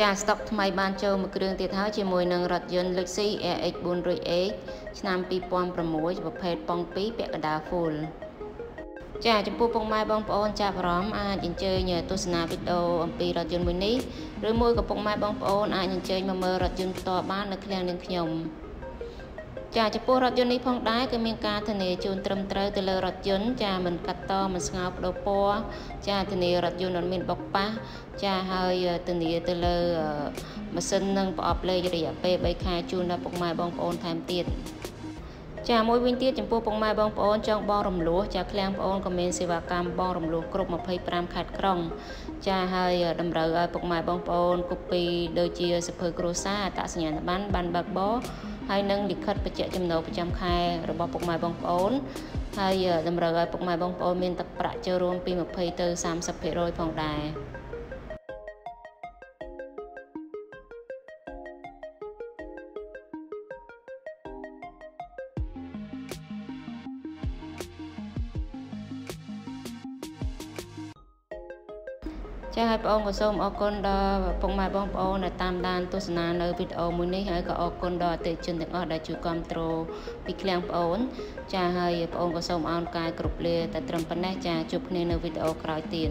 ចាស្តុកថ្មីបានចូលមួយគ្រឿងទៀតហើយជាមួយនឹងរថយន្ត Lexus RX 400H ឆ្នាំ2006ប្រភេទប៉ុង2ពាក់កណ្ដាល full ចាចំពោះពុកម៉ែបងប្អូនចាប់អារម្មណ៍អាចអញ្ជើញទស្សនាវីដេអូអំពីរថយន្តមួយនេះឬមួយក៏ពុកម៉ែបងប្អូនអាចអញ្ជើញមកមើលរថយន្តផ្ទាល់បាននៅឃ្លាំងនាងខ្ញុំ ចាចំពោះរថយន្តនេះផងដែរគឺមានការធានាជូនត្រឹមត្រូវទៅលើរថយន្តចាមិនកាត់តមិនស្ងោបដូរពណ៌ចាធានារថយន្តអត់មានបុកប៉ះចាហើយធានាទៅលើម៉ាស៊ីននិងប្រអប់លេខរយៈពេល3ខែជូនដល់ពុកម៉ែបងប្អូនថែមទៀត ចាមួយវិញទៀតចំពោះពុកម៉ែបងប្អូនចង់បងរំលោះចាឃ្លាំងប្អូនក៏មានសេវាកម្មបងរំលោះគ្រប់25ខេត្តក្រុង ចាហើយតម្រូវឲ្យពុកម៉ែបងប្អូនកូពីដូចជាសភើគ្រួសារអត្តសញ្ញាណប័ណ្ណបានបើកបោហើយនឹងលិខិតបញ្ជាក់ចំណូលប្រចាំខែរបស់ពុកម៉ែបងប្អូនហើយតម្រូវឲ្យពុកម៉ែបងប្អូនមានទឹកប្រាក់ចូលរួមពី20ទៅ30%ផងដែរ ចាហើយបងអូនក៏សូមអរគុណដល់ពុកម៉ែបងប្អូនដែលតាមដានទស្សនានៅវីដេអូមួយនេះហើយក៏អរគុណដល់អតិថិជនទាំងអស់ដែលជួយគ្រប់គ្រងពីឃ្លាំងបងអូន ចាហើយបងអូនក៏សូមអរកាយគ្រប់លាតែត្រឹមប៉ុណ្ណេះចាជួបគ្នានៅវីដេអូក្រោយទៀត